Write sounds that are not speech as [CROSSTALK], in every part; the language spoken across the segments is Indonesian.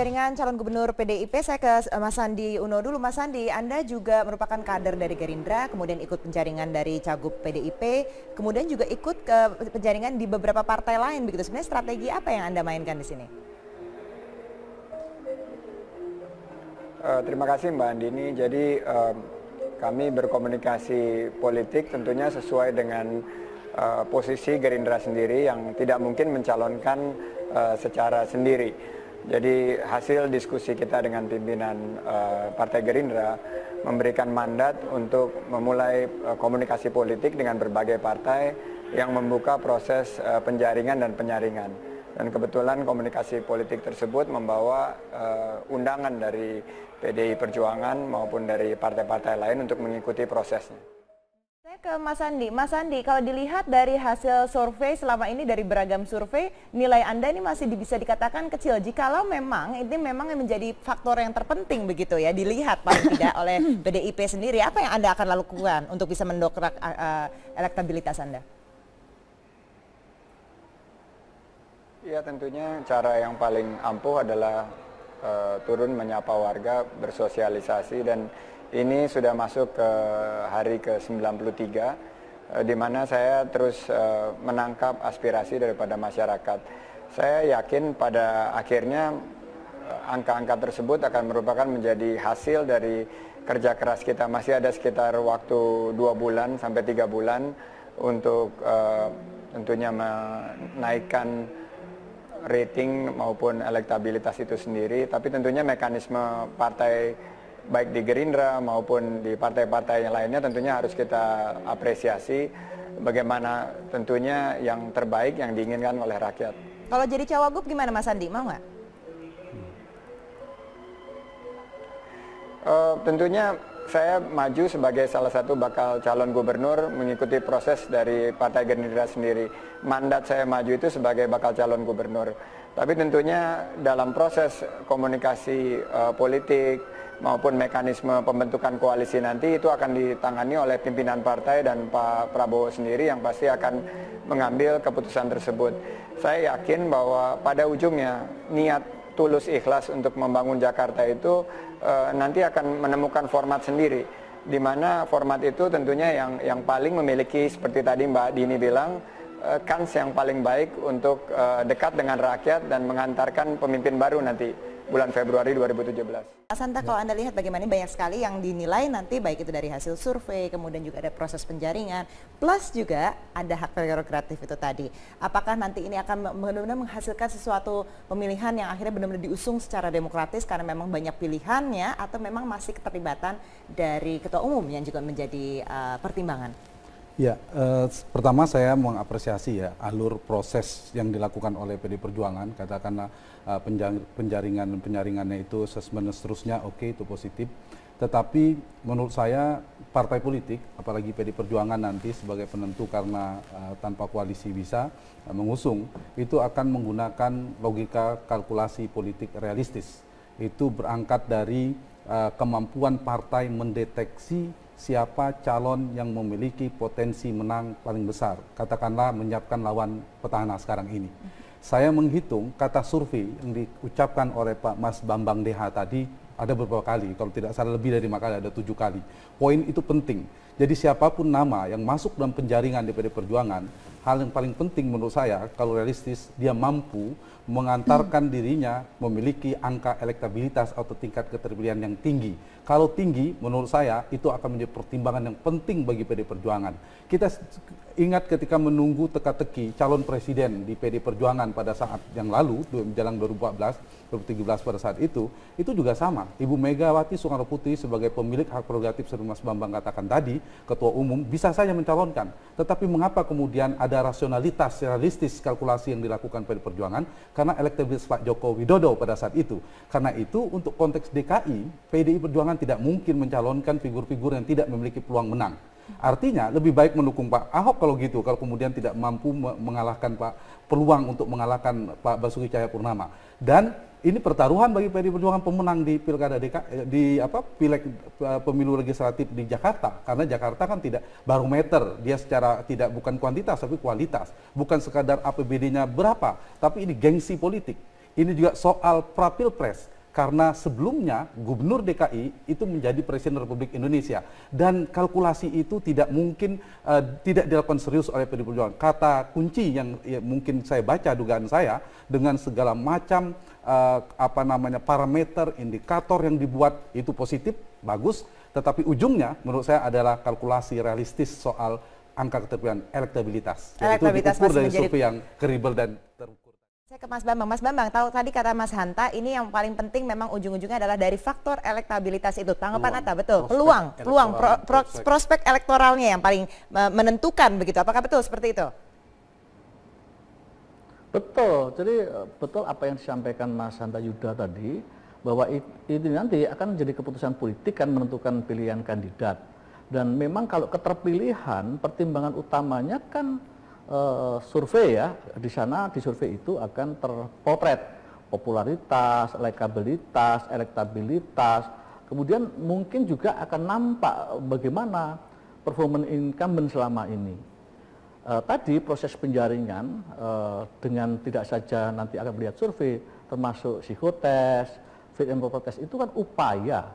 penjaringan calon gubernur PDIP, saya ke Mas Sandi Uno dulu. Mas Sandi, Anda juga merupakan kader dari Gerindra, kemudian ikut penjaringan dari Cagup PDIP, kemudian juga ikut ke penjaringan di beberapa partai lain. Begitu sebenarnya strategi apa yang Anda mainkan di sini? Uh, terima kasih Mbak Andini. Jadi um, kami berkomunikasi politik tentunya sesuai dengan uh, posisi Gerindra sendiri yang tidak mungkin mencalonkan uh, secara sendiri. Jadi hasil diskusi kita dengan pimpinan uh, Partai Gerindra memberikan mandat untuk memulai uh, komunikasi politik dengan berbagai partai yang membuka proses uh, penjaringan dan penyaringan. Dan kebetulan komunikasi politik tersebut membawa undangan dari PDI Perjuangan maupun dari partai-partai lain untuk mengikuti prosesnya. Ke Mas Andi. Mas Andi, kalau dilihat dari hasil survei selama ini dari beragam survei, nilai Anda ini masih bisa dikatakan kecil. Jikalau memang ini memang menjadi faktor yang terpenting begitu ya, dilihat paling tidak oleh [CLEARS THROAT] PDIP sendiri, apa yang Anda akan lakukan untuk bisa mendokrak uh, elektabilitas Anda? Ya tentunya cara yang paling ampuh adalah uh, turun menyapa warga, bersosialisasi dan ini sudah masuk ke hari ke-93 eh, di mana saya terus eh, menangkap aspirasi daripada masyarakat. Saya yakin pada akhirnya eh, angka-angka tersebut akan merupakan menjadi hasil dari kerja keras kita. Masih ada sekitar waktu dua bulan sampai tiga bulan untuk tentunya menaikkan rating maupun elektabilitas itu sendiri. Tapi tentunya mekanisme partai baik di Gerindra maupun di partai-partai yang lainnya tentunya harus kita apresiasi bagaimana tentunya yang terbaik yang diinginkan oleh rakyat. Kalau jadi cawagup gimana Mas Andi, mau nggak? Uh, tentunya saya maju sebagai salah satu bakal calon gubernur mengikuti proses dari Partai Gerindra sendiri. Mandat saya maju itu sebagai bakal calon gubernur. Tapi tentunya dalam proses komunikasi uh, politik, maupun mekanisme pembentukan koalisi nanti itu akan ditangani oleh pimpinan partai dan Pak Prabowo sendiri yang pasti akan mengambil keputusan tersebut. Saya yakin bahwa pada ujungnya niat tulus ikhlas untuk membangun Jakarta itu e, nanti akan menemukan format sendiri di mana format itu tentunya yang yang paling memiliki seperti tadi Mbak Dini bilang e, kans yang paling baik untuk e, dekat dengan rakyat dan mengantarkan pemimpin baru nanti bulan Februari 2017. Mas Santa, kalau Anda lihat bagaimana banyak sekali yang dinilai nanti baik itu dari hasil survei, kemudian juga ada proses penjaringan, plus juga ada hak prerogatif itu tadi. Apakah nanti ini akan benar-benar menghasilkan sesuatu pemilihan yang akhirnya benar-benar diusung secara demokratis karena memang banyak pilihannya atau memang masih keterlibatan dari ketua umum yang juga menjadi uh, pertimbangan? Ya, eh, pertama saya mengapresiasi ya alur proses yang dilakukan oleh PD Perjuangan, katakanlah eh, penjaringan penyaringannya itu assessment seterusnya oke okay, itu positif. Tetapi menurut saya partai politik, apalagi PD Perjuangan nanti sebagai penentu karena eh, tanpa koalisi bisa eh, mengusung, itu akan menggunakan logika kalkulasi politik realistis. Itu berangkat dari eh, kemampuan partai mendeteksi siapa calon yang memiliki potensi menang paling besar. Katakanlah menyiapkan lawan petahana sekarang ini. Saya menghitung kata survei yang diucapkan oleh Pak Mas Bambang Deha tadi ada beberapa kali, kalau tidak salah lebih dari lima ada tujuh kali. Poin itu penting. Jadi siapa pun nama yang masuk dalam penjaringan DPD Perjuangan, hal yang paling penting menurut saya, kalau realistis, dia mampu mengantarkan dirinya memiliki angka elektabilitas atau tingkat keterpilihan yang tinggi. Kalau tinggi, menurut saya itu akan menjadi pertimbangan yang penting bagi PD Perjuangan. Kita ingat ketika menunggu teka-teki calon presiden di PD Perjuangan pada saat yang lalu, menjelang 2014, 2017 pada saat itu, itu juga sama. Ibu Megawati Soekarno Putri sebagai pemilik hak prerogatif seperti Mas Bambang katakan tadi, ketua umum bisa saja mencalonkan. Tetapi mengapa kemudian ada rasionalitas realistis kalkulasi yang dilakukan PD Perjuangan? karena elektabilitas Pak Joko Widodo pada saat itu. Karena itu untuk konteks DKI, PDI Perjuangan tidak mungkin mencalonkan figur-figur yang tidak memiliki peluang menang. Artinya lebih baik mendukung Pak Ahok kalau gitu, kalau kemudian tidak mampu mengalahkan Pak peluang untuk mengalahkan Pak Basuki Cahayapurnama. Dan ini pertaruhan bagi PDI Perjuangan pemenang di pilkada DKI, eh, di apa pileg eh, pemilu legislatif di Jakarta. Karena Jakarta kan tidak barometer. Dia secara tidak bukan kuantitas tapi kualitas. Bukan sekadar APBD-nya berapa tapi ini gengsi politik. Ini juga soal prapilpres karena sebelumnya gubernur DKI itu menjadi presiden Republik Indonesia dan kalkulasi itu tidak mungkin uh, tidak dilakukan serius oleh PDI Perjuangan. Kata kunci yang ya, mungkin saya baca dugaan saya dengan segala macam uh, apa namanya parameter indikator yang dibuat itu positif bagus, tetapi ujungnya menurut saya adalah kalkulasi realistis soal angka keterpilihan elektabilitas. Elektabilitas itu diukur dari survei yang kredibel dan terukur. Saya ke Mas Bambang. Mas Bambang, tahu tadi kata Mas Hanta, ini yang paling penting memang ujung-ujungnya adalah dari faktor elektabilitas itu. Tanggapan Ata, betul. Peluang, peluang, pro, pro, prospek. prospek elektoralnya yang paling menentukan begitu. Apakah betul seperti itu? Betul. Jadi eh, betul apa yang disampaikan Mas Hanta Yuda tadi bahwa itu nanti akan menjadi keputusan politik kan menentukan pilihan kandidat. Dan memang kalau keterpilihan pertimbangan utamanya kan uh, survei ya di sana di survei itu akan terpotret popularitas, elektabilitas, elektabilitas. Kemudian mungkin juga akan nampak bagaimana performa incumbent selama ini. Uh, tadi proses penjaringan uh, dengan tidak saja nanti akan melihat survei, termasuk psikotes, fit and proper test itu kan upaya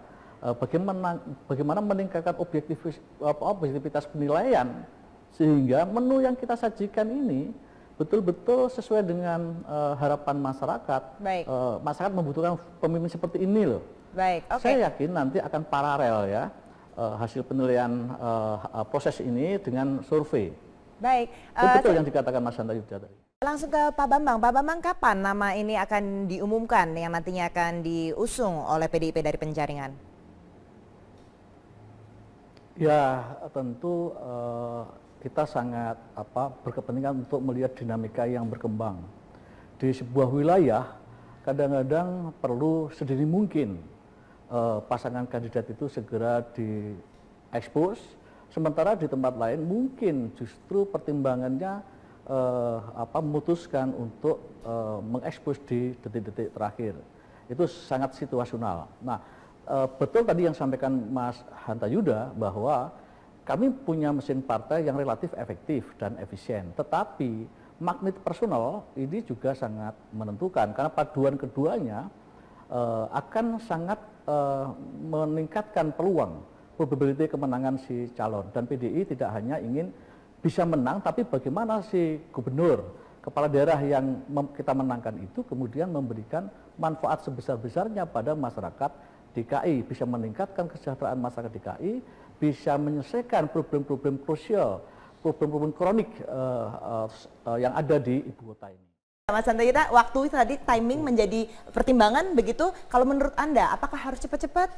bagaimana bagaimana meningkatkan objektivitas penilaian sehingga menu yang kita sajikan ini betul-betul sesuai dengan uh, harapan masyarakat. Baik. Uh, masyarakat membutuhkan pemimpin seperti ini loh. Baik. Okay. Saya yakin nanti akan paralel ya uh, hasil penilaian uh, uh, proses ini dengan survei. Baik. Uh, betul yang dikatakan Mas Hanta Yudha tadi. Langsung ke Pak Bambang. Pak Bambang kapan nama ini akan diumumkan yang nantinya akan diusung oleh PDIP dari penjaringan? Ya tentu uh, kita sangat apa berkepentingan untuk melihat dinamika yang berkembang. Di sebuah wilayah kadang-kadang perlu sedini mungkin eh, pasangan kandidat itu segera diekspos, sementara di tempat lain mungkin justru pertimbangannya eh, apa memutuskan untuk eh, mengekspos di detik-detik terakhir. Itu sangat situasional. Nah, eh, betul tadi yang sampaikan Mas Hanta Yuda bahwa kami punya mesin partai yang relatif efektif dan efisien. Tetapi magnet personal ini juga sangat menentukan karena paduan keduanya uh, akan sangat uh, meningkatkan peluang probability kemenangan si calon dan PDI tidak hanya ingin bisa menang tapi bagaimana si gubernur kepala daerah yang kita menangkan itu kemudian memberikan manfaat sebesar-besarnya pada masyarakat DKI bisa meningkatkan kesejahteraan masyarakat DKI bisa menyelesaikan problem-problem krusial, problem-problem kronik uh, uh, uh, yang ada di ibu kota ini. Mas Santayita, waktu tadi timing menjadi pertimbangan begitu. Kalau menurut Anda, apakah harus cepat-cepat?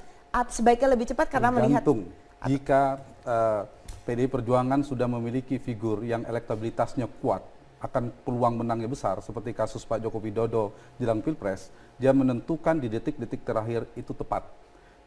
Sebaiknya lebih cepat karena Tergantung. melihat... Jika uh, PDI Perjuangan sudah memiliki figur yang elektabilitasnya kuat, akan peluang menangnya besar, seperti kasus Pak Joko Widodo jelang Pilpres, dia menentukan di detik-detik terakhir itu tepat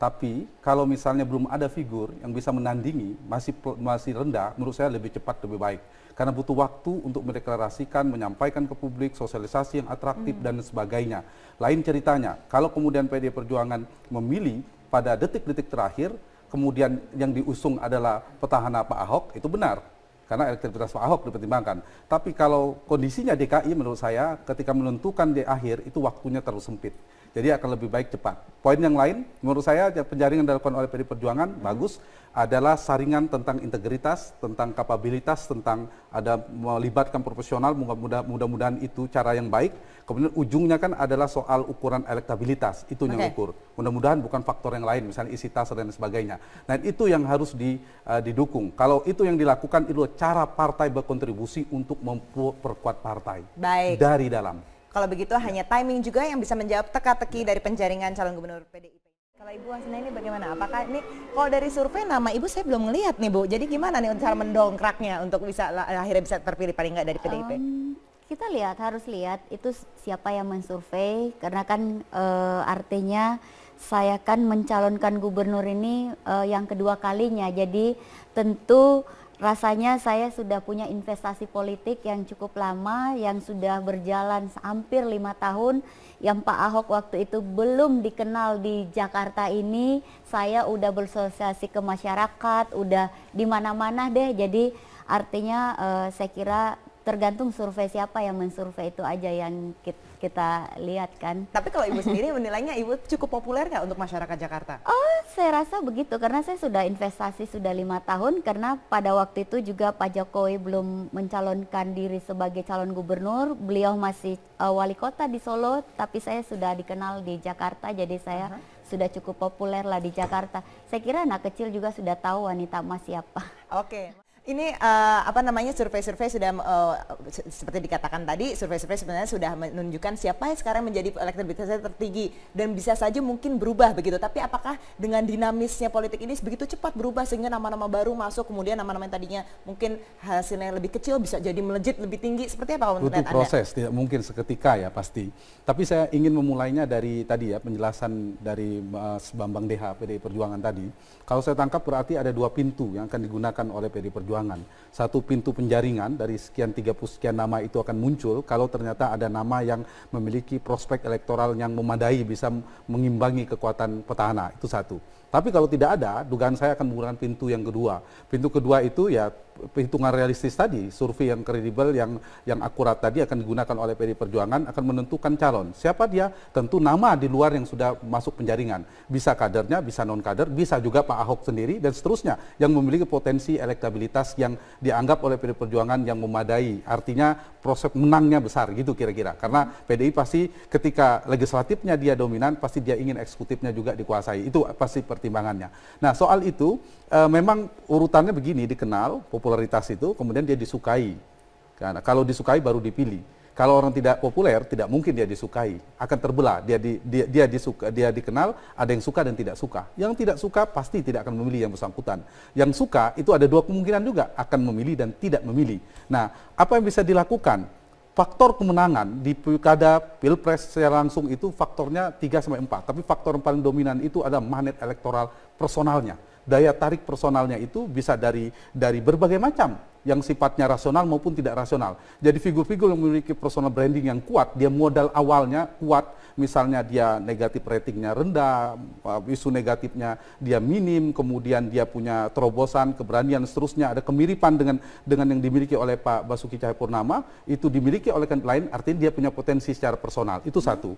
tapi kalau misalnya belum ada figur yang bisa menandingi, masih masih rendah, menurut saya lebih cepat lebih baik. Karena butuh waktu untuk mendeklarasikan, menyampaikan ke publik, sosialisasi yang atraktif hmm. dan sebagainya. Lain ceritanya, kalau kemudian PD Perjuangan memilih pada detik-detik terakhir, kemudian yang diusung adalah petahana Pak Ahok, itu benar karena elektabilitas Pak Ahok dipertimbangkan. Tapi kalau kondisinya DKI menurut saya ketika menentukan di akhir itu waktunya terlalu sempit. Jadi akan lebih baik cepat. Poin yang lain, menurut saya penjaringan dilakukan oleh PD Perjuangan hmm. bagus adalah saringan tentang integritas, tentang kapabilitas, tentang ada melibatkan profesional. Mudah-mudahan itu cara yang baik. Kemudian ujungnya kan adalah soal ukuran elektabilitas, itu okay. yang ukur. Mudah-mudahan bukan faktor yang lain, misalnya isi tas dan sebagainya. Nah itu yang harus di, uh, didukung. Kalau itu yang dilakukan itu cara partai berkontribusi untuk memperkuat partai baik. dari dalam. Kalau begitu ya. hanya timing juga yang bisa menjawab teka-teki dari penjaringan calon gubernur PDIP. Kalau Ibu Hasina ini bagaimana? Apakah ini kalau dari survei nama Ibu saya belum melihat nih Bu. Jadi gimana nih cara mendongkraknya untuk bisa akhirnya bisa terpilih paling nggak dari PDIP? Um, kita lihat harus lihat itu siapa yang mensurvei karena kan e, artinya saya kan mencalonkan gubernur ini e, yang kedua kalinya. Jadi tentu rasanya saya sudah punya investasi politik yang cukup lama, yang sudah berjalan hampir lima tahun, yang Pak Ahok waktu itu belum dikenal di Jakarta ini, saya udah bersosialisasi ke masyarakat, udah di mana-mana deh. Jadi artinya uh, saya kira tergantung survei siapa yang mensurvei itu aja yang kita lihat kan. Tapi kalau ibu sendiri menilainya ibu cukup populer nggak untuk masyarakat Jakarta? Oh, saya rasa begitu karena saya sudah investasi sudah lima tahun karena pada waktu itu juga Pak Jokowi belum mencalonkan diri sebagai calon gubernur, beliau masih uh, wali kota di Solo, tapi saya sudah dikenal di Jakarta, jadi saya uh -huh. sudah cukup populer lah di Jakarta. Saya kira anak kecil juga sudah tahu wanita emas siapa. Oke. Okay. Ini uh, apa namanya survei-survei sudah uh, seperti dikatakan tadi survei-survei sebenarnya sudah menunjukkan siapa yang sekarang menjadi elektabilitasnya tertinggi dan bisa saja mungkin berubah begitu. Tapi apakah dengan dinamisnya politik ini begitu cepat berubah sehingga nama-nama baru masuk kemudian nama-nama yang tadinya mungkin hasilnya lebih kecil bisa jadi melejit lebih tinggi seperti apa menurut Butuh proses, Anda? tidak mungkin seketika ya pasti. Tapi saya ingin memulainya dari tadi ya penjelasan dari Mas Bambang DH PDI Perjuangan tadi. Kalau saya tangkap berarti ada dua pintu yang akan digunakan oleh PDI Perjuangan Perjuangan. Satu pintu penjaringan dari sekian 30 sekian nama itu akan muncul kalau ternyata ada nama yang memiliki prospek elektoral yang memadai bisa mengimbangi kekuatan petahana. Itu satu. Tapi kalau tidak ada, dugaan saya akan menggunakan pintu yang kedua. Pintu kedua itu ya perhitungan realistis tadi, survei yang kredibel, yang yang akurat tadi akan digunakan oleh PD Perjuangan akan menentukan calon. Siapa dia? Tentu nama di luar yang sudah masuk penjaringan. Bisa kadernya, bisa non kader, bisa juga Pak Ahok sendiri dan seterusnya yang memiliki potensi elektabilitas yang dianggap oleh PD Perjuangan yang memadai. Artinya proses menangnya besar gitu kira-kira. Karena PDI pasti ketika legislatifnya dia dominan, pasti dia ingin eksekutifnya juga dikuasai. Itu pasti pertimbangannya. Nah soal itu e, memang urutannya begini dikenal popularitas itu, kemudian dia disukai. Karena kalau disukai baru dipilih. Kalau orang tidak populer, tidak mungkin dia disukai, akan terbelah. Dia di, dia dia disuka, dia dikenal, ada yang suka dan tidak suka. Yang tidak suka pasti tidak akan memilih yang bersangkutan. Yang suka itu ada dua kemungkinan juga, akan memilih dan tidak memilih. Nah, apa yang bisa dilakukan? faktor kemenangan di pilkada pilpres secara langsung itu faktornya 3 sampai 4, tapi faktor yang paling dominan itu adalah magnet elektoral personalnya. Daya tarik personalnya itu bisa dari dari berbagai macam yang sifatnya rasional maupun tidak rasional. Jadi figur-figur yang memiliki personal branding yang kuat, dia modal awalnya kuat, misalnya dia negatif ratingnya rendah, isu negatifnya dia minim, kemudian dia punya terobosan, keberanian, seterusnya ada kemiripan dengan dengan yang dimiliki oleh Pak Basuki Cahayapurnama, itu dimiliki oleh lain, artinya dia punya potensi secara personal. Itu satu.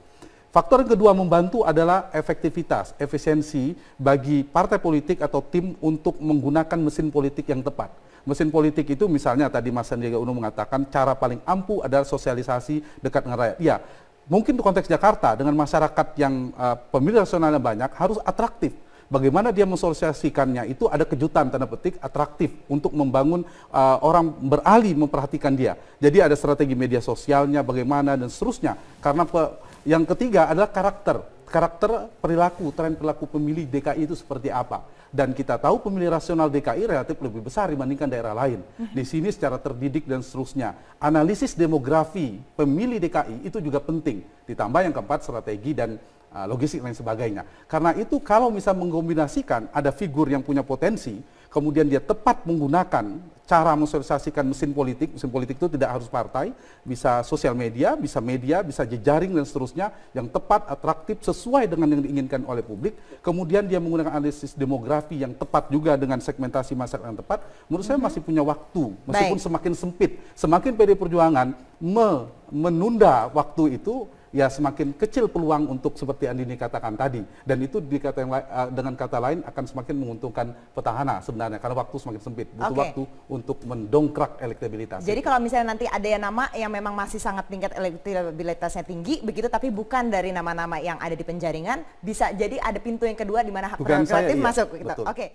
Faktor yang kedua membantu adalah efektivitas, efisiensi bagi partai politik atau tim untuk menggunakan mesin politik yang tepat mesin politik itu misalnya tadi Mas Sandiaga Uno mengatakan cara paling ampuh adalah sosialisasi dekat dengan rakyat. Ya, mungkin untuk konteks Jakarta dengan masyarakat yang uh, pemilih nasionalnya banyak harus atraktif. Bagaimana dia mensosialisasikannya itu ada kejutan tanda petik atraktif untuk membangun uh, orang beralih memperhatikan dia. Jadi ada strategi media sosialnya bagaimana dan seterusnya. Karena yang ketiga adalah karakter karakter perilaku, tren perilaku pemilih DKI itu seperti apa. Dan kita tahu pemilih rasional DKI relatif lebih besar dibandingkan daerah lain. Mhm. Di sini secara terdidik dan seterusnya. Analisis demografi pemilih DKI itu juga penting. Ditambah yang keempat strategi dan uh, logistik dan sebagainya. Karena itu kalau bisa mengkombinasikan ada figur yang punya potensi, kemudian dia tepat menggunakan cara mensosialisasikan mesin politik, mesin politik itu tidak harus partai, bisa sosial media, bisa media, bisa jejaring dan seterusnya yang tepat, atraktif, sesuai dengan yang diinginkan oleh publik. Kemudian dia menggunakan analisis demografi yang tepat juga dengan segmentasi masyarakat yang tepat. Menurut saya mhm. masih punya waktu, meskipun Baik. semakin sempit, semakin PD Perjuangan me menunda waktu itu ya semakin kecil peluang untuk seperti Andini katakan tadi dan itu dikata yang uh, dengan kata lain akan semakin menguntungkan petahana sebenarnya karena waktu semakin sempit butuh okay. waktu untuk mendongkrak elektabilitas. Jadi kalau misalnya nanti ada yang nama yang memang masih sangat tingkat elektabilitasnya tinggi begitu tapi bukan dari nama-nama yang ada di penjaringan bisa jadi ada pintu yang kedua di mana hak prerogatif iya. masuk gitu. Oke. Okay.